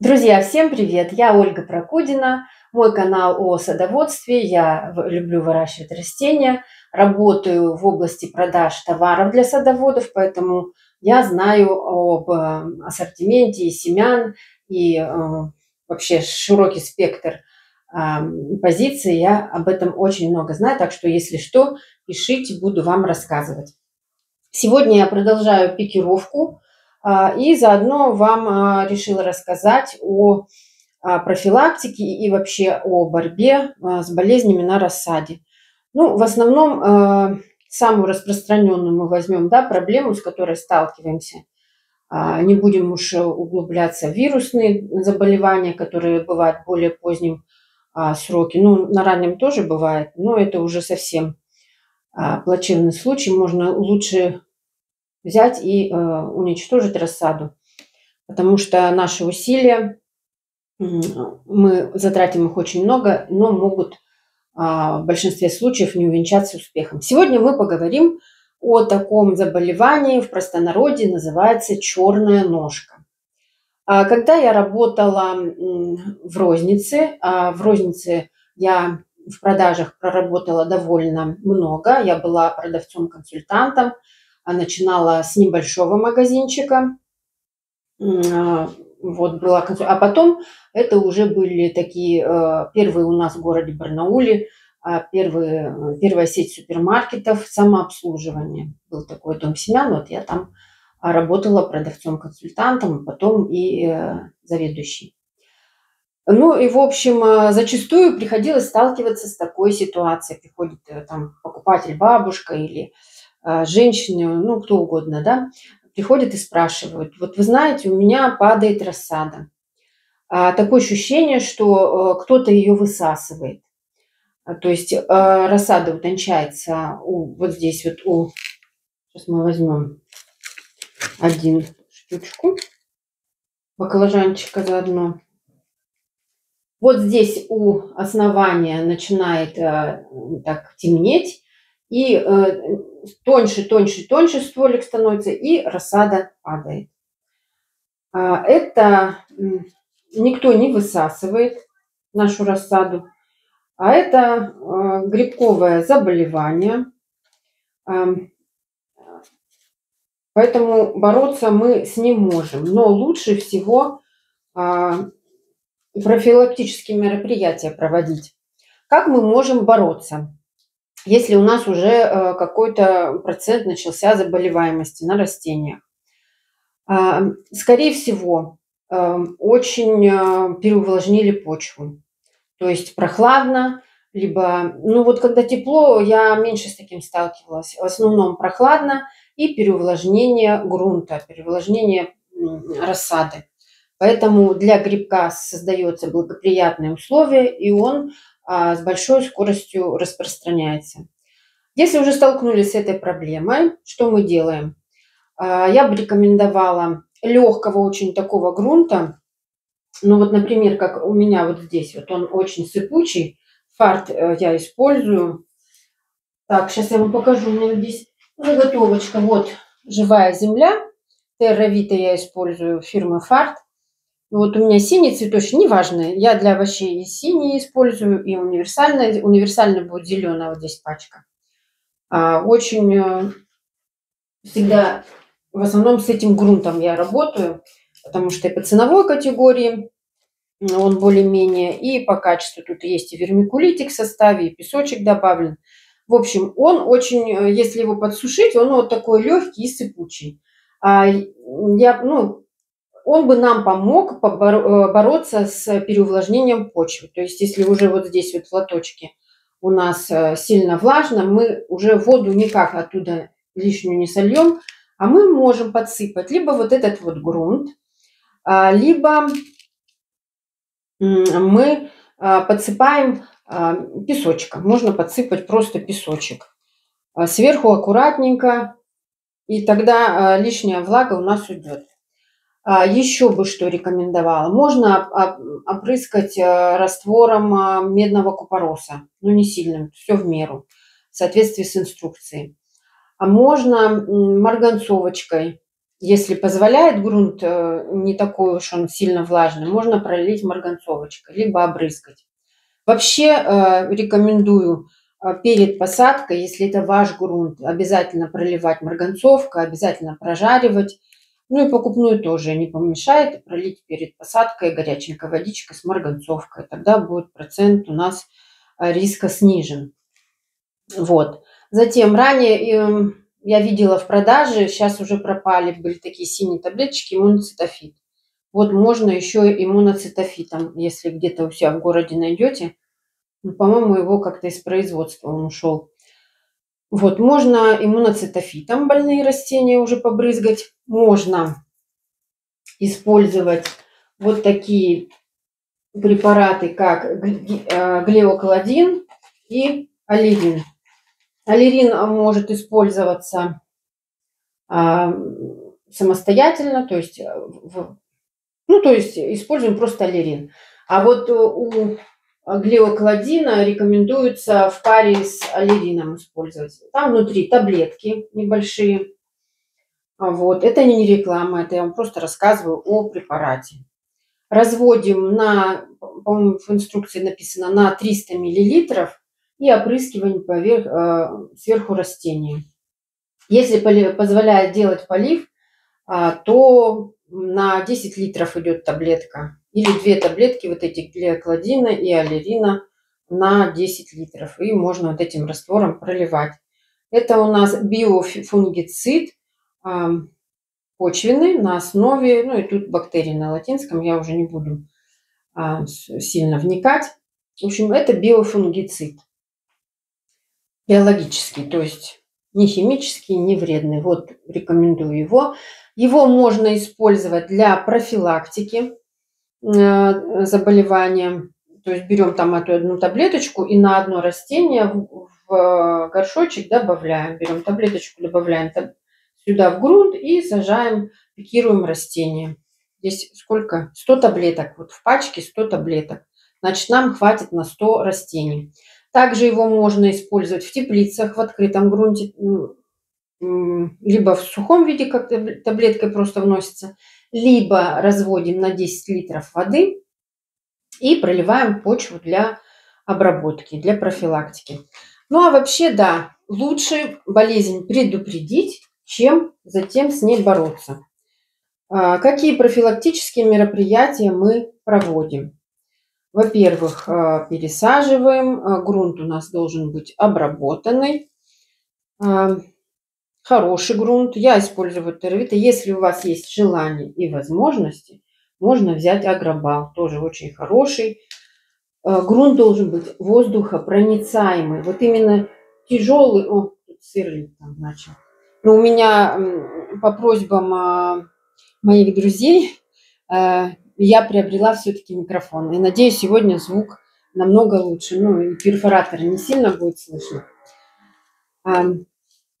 Друзья, всем привет! Я Ольга Прокудина, мой канал о садоводстве. Я люблю выращивать растения, работаю в области продаж товаров для садоводов, поэтому я знаю об э, ассортименте семян и э, вообще широкий спектр позиций. Я об этом очень много знаю, так что если что, пишите, буду вам рассказывать. Сегодня я продолжаю пикировку и заодно вам а, решила рассказать о а, профилактике и вообще о борьбе с болезнями на рассаде. Ну, в основном самую распространенную мы возьмем, да, проблему, с которой сталкиваемся. Не будем уж углубляться в вирусные заболевания, которые бывают в более позднем сроке. Ну, на раннем тоже бывает, но это уже совсем плачевный случай. Можно лучше взять и э, уничтожить рассаду. Потому что наши усилия, мы затратим их очень много, но могут а, в большинстве случаев не увенчаться успехом. Сегодня мы поговорим о таком заболевании, в простонародье называется черная ножка. А когда я работала в рознице, а в рознице я в продажах проработала довольно много, я была продавцом-консультантом, начинала с небольшого магазинчика. А, вот была А потом это уже были такие э, первые у нас в городе Барнауле, а, первые, первая сеть супермаркетов самообслуживания. Был такой дом семян, вот я там работала продавцом-консультантом, потом и э, заведующей. Ну и, в общем, э, зачастую приходилось сталкиваться с такой ситуацией. Приходит там покупатель, бабушка или а, женщины, ну, кто угодно, да, приходят и спрашивают, вот вы знаете, у меня падает рассада. А, такое ощущение, что э, кто-то ее высасывает. А, то есть э, рассада утончается у, вот здесь вот у... Сейчас мы возьмем один штучку баклажанчика заодно. Вот здесь у основания начинает э, так темнеть, и э, тоньше, тоньше, тоньше стволик становится, и рассада падает. А, это никто не высасывает нашу рассаду, а это э, грибковое заболевание. Поэтому бороться мы с ним можем. Но лучше всего а, профилактические мероприятия проводить. Как мы можем бороться? Если у нас уже э, какой-то процент начался заболеваемости на растениях. А, скорее всего, э, очень э, переувлажнили почву. То есть прохладно, либо, ну вот когда тепло, я меньше с таким сталкивалась. В основном прохладно и переувлажнение грунта, переувлажнение рассады. Поэтому для грибка создается благоприятные условия, и он с большой скоростью распространяется. Если уже столкнулись с этой проблемой, что мы делаем? А, я бы рекомендовала легкого очень такого грунта. Ну вот, например, как у меня вот здесь, вот он очень сыпучий. Фарт э, я использую. Так, сейчас я вам покажу. У меня здесь заготовочка. Вот живая земля. Терравита я использую фирмы Фарт. Вот у меня синий цветочек, неважно, я для овощей и синий использую, и универсальный. Универсальный будет зеленая вот здесь пачка. А, очень э, всегда, в основном с этим грунтом я работаю, потому что и по ценовой категории он более-менее, и по качеству тут есть и вермикулитик в составе, и песочек добавлен. В общем, он очень, э, если его подсушить, он вот такой легкий и сыпучий. А я, ну, он бы нам помог э, бороться с переувлажнением почвы. То есть, если уже вот здесь вот в лоточке у нас э, сильно влажно, мы уже воду никак оттуда лишнюю не сольем, а мы можем подсыпать либо вот этот вот грунт, а, либо мы а, подсыпаем а, песочком. Можно подсыпать просто песочек. Сверху аккуратненько, и тогда лишняя влага у нас уйдет. А, Еще бы что рекомендовала. Можно опрыскать э, раствором а, медного купороса, но не сильным, все в меру, в соответствии с инструкцией. А можно марганцовочкой если позволяет грунт э, не такой уж он сильно влажный, можно пролить марганцовочкой, либо обрызгать. Вообще э, рекомендую э, перед посадкой, если это ваш грунт, обязательно проливать марганцовкой, обязательно прожаривать. Ну и покупную тоже не помешает пролить перед посадкой горяченькой водичкой с марганцовкой. Тогда будет процент у нас риска снижен. Вот. Затем ранее эм, я видела в продаже, сейчас уже пропали, были такие синие таблеточки, иммуноцитофит. Вот можно еще иммуноцитофитом, если где-то у себя в городе найдете. Ну, по-моему, его как-то из производства он ушел. Вот, можно иммуноцитофитом больные растения уже побрызгать. Можно использовать вот такие препараты, как э, глеокладин и аллерин. Аллерин может использоваться а, самостоятельно, то есть, э, ну, то есть используем просто аллерин. А вот у глиокладина рекомендуется в паре с аллерином использовать. Там внутри таблетки небольшие. А вот. Это не реклама, это я вам просто рассказываю о препарате. Разводим на, по-моему, в инструкции написано, на 300 миллилитров и опрыскивание поверх, э, сверху растения. Если позволяет делать полив, а, то на 10 литров идет таблетка. Или две таблетки вот этих глиокладина и аллерина на 10 литров. И можно вот этим раствором проливать. Это у нас биофунгицид почвенный на основе, ну и тут бактерии на латинском, я уже не буду сильно вникать. В общем, это биофунгицид биологический, то есть не химический, не вредный. Вот рекомендую его. Его можно использовать для профилактики э, заболевания. То есть берем там эту одну таблеточку и на одно растение в горшочек добавляем. Берем таблеточку, добавляем сюда в грунт и сажаем, пикируем растение. Здесь сколько? 100 таблеток. Вот в пачке 100 таблеток. Значит, нам хватит на 100 растений. Также его можно использовать в теплицах, в открытом грунте, либо в сухом виде, как таблеткой просто вносится, либо разводим на 10 литров воды и проливаем почву для обработки, для профилактики. Ну а вообще, да, лучше болезнь предупредить, чем затем с ней бороться. А, какие профилактические мероприятия мы проводим? Во-первых, а, пересаживаем. А, грунт у нас должен быть обработанный. А, хороший грунт. Я использую тервита. Если у вас есть желание и возможности, можно взять агробал. Тоже очень хороший. Грунт должен быть воздухопроницаемый. Вот именно тяжелый... О, тут сверлит там начал. Но у меня по просьбам моих друзей я приобрела все-таки микрофон. И надеюсь, сегодня звук намного лучше. Ну, и перфоратор не сильно будет слышно. А,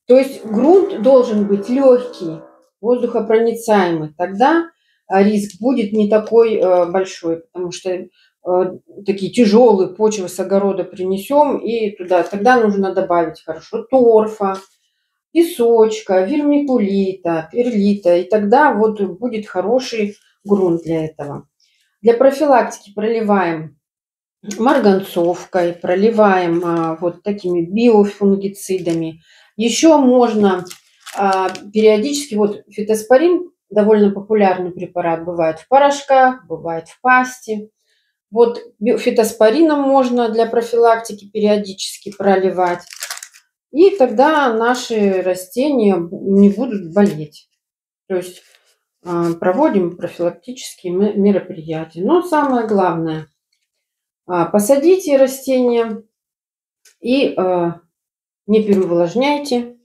то есть грунт должен быть легкий, воздухопроницаемый. Тогда а, риск будет не такой э, большой, потому что э, такие тяжелые почвы с огорода принесем и туда. Тогда нужно добавить хорошо торфа, песочка, вермикулита, перлита. И тогда вот будет хороший грунт для этого. Для профилактики проливаем марганцовкой, проливаем а, вот такими биофунгицидами. Еще можно а, периодически, вот фитоспорин, довольно популярный препарат, бывает в порошках, бывает в пасте. Вот фитоспорином можно для профилактики периодически проливать. И тогда наши растения не будут болеть. То есть проводим профилактические мероприятия. Но самое главное, а, посадите растения и а, не переувлажняйте,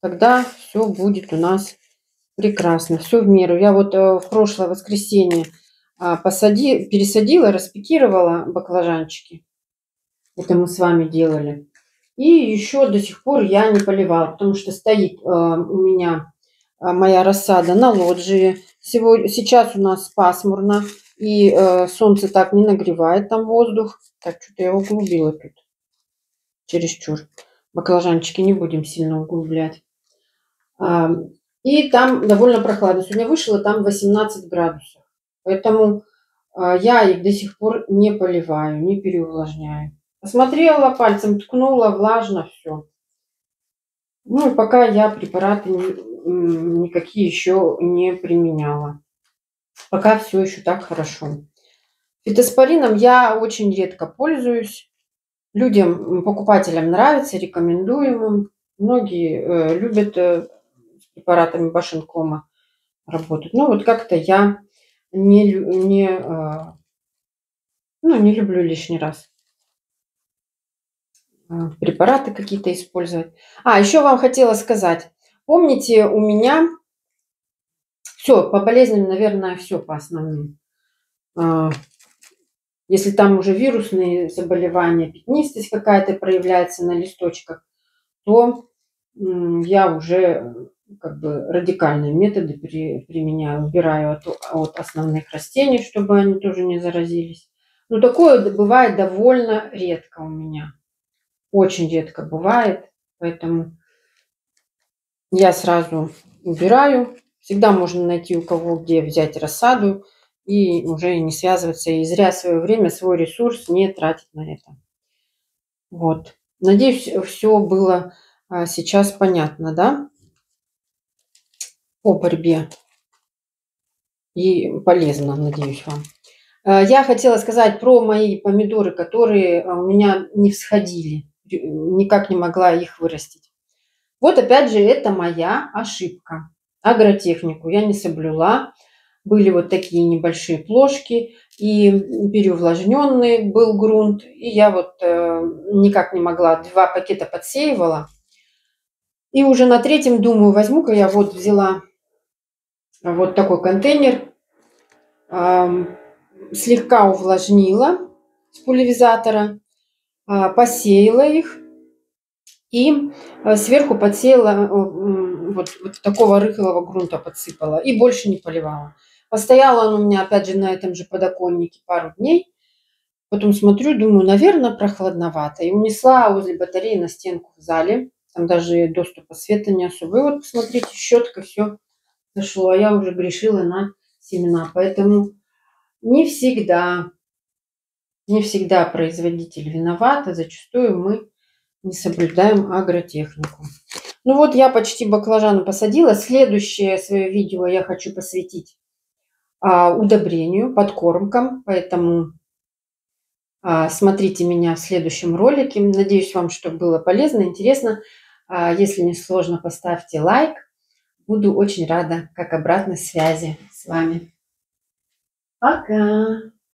тогда все будет у нас прекрасно, все в меру. Я вот э, в прошлое воскресенье посади, пересадила, распекировала баклажанчики. Это мы с вами делали. И еще до сих пор я не поливала, потому что стоит у меня а, моя рассада на лоджии. Сегодня, сейчас у нас пасмурно, и э, солнце так не нагревает там воздух. Так, что-то я углубила тут. Чересчур. Баклажанчики не будем сильно углублять. А, И там довольно прохладно. Сегодня вышла, там 18 градусов. Поэтому а, я их до сих пор не поливаю, не переувлажняю. Посмотрела, пальцем ткнула, влажно, все. Ну и пока я препараты никакие еще не применяла. Пока все еще так хорошо. Фитоспорином я очень редко пользуюсь. Людям, покупателям нравится, рекомендуем им. Многие э, любят э, с препаратами Башенкома работать. Ну вот как-то я не, не, э, ну, не люблю лишний раз препараты какие-то использовать. А, еще вам хотела сказать. Помните, у меня все, по болезням, наверное, все по основным. А, если там уже вирусные заболевания, пятнистость какая-то проявляется на листочках, то я уже как бы радикальные методы при, применяю, убираю от, от основных растений, чтобы они тоже не заразились. Но такое бывает довольно редко у меня. Очень редко бывает, поэтому я сразу убираю. Всегда можно найти у кого где взять рассаду и уже не связываться и зря свое время, свой ресурс не тратить на это. Вот. Надеюсь, все было а, сейчас понятно, да? По борьбе. И полезно, надеюсь, вам. А, я хотела сказать про мои помидоры, которые у меня не всходили. Никак не могла их вырастить. Вот опять же, это моя ошибка. Агротехнику я не соблюла были вот такие небольшие плошки, и переувлажненный был грунт, и я вот э, никак не могла, два пакета подсеивала. И уже на третьем, думаю, возьму-ка я вот взяла вот такой контейнер, э, слегка увлажнила с пульверизатора, э, посеяла их, и э, сверху подсеяла, э, вот, вот такого рыхлого грунта подсыпала, и больше не поливала. Постояла он у меня, опять же, на этом же подоконнике пару дней. Потом смотрю, думаю, наверное, прохладновато. И унесла возле батареи на стенку в зале. Там даже доступа света не особо. И вот, посмотрите, щетка, все зашло. А я уже грешила на семена. Поэтому не всегда, не всегда производитель виноват. А зачастую мы не соблюдаем агротехнику. Ну вот я почти баклажаны посадила. Следующее свое видео я хочу посвятить а, удобрению, подкормкам. Поэтому а, смотрите меня в следующем ролике. Надеюсь, вам что было полезно, интересно. А, если не сложно, поставьте лайк. Буду очень рада как обратной связи с вами. Пока!